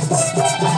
Let's go.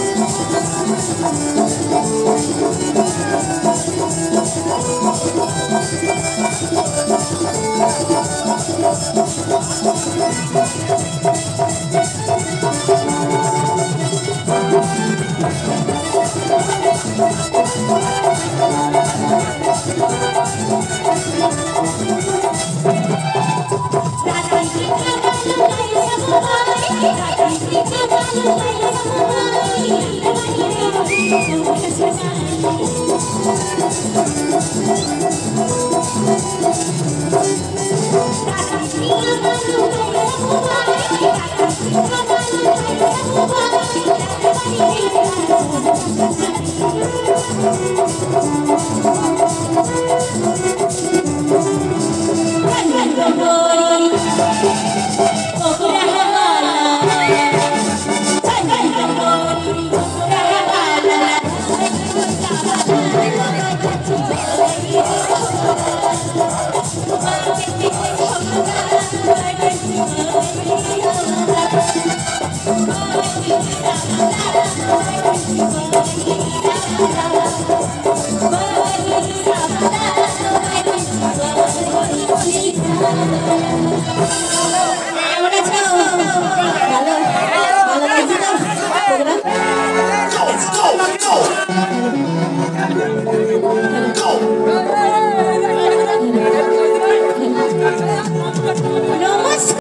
Música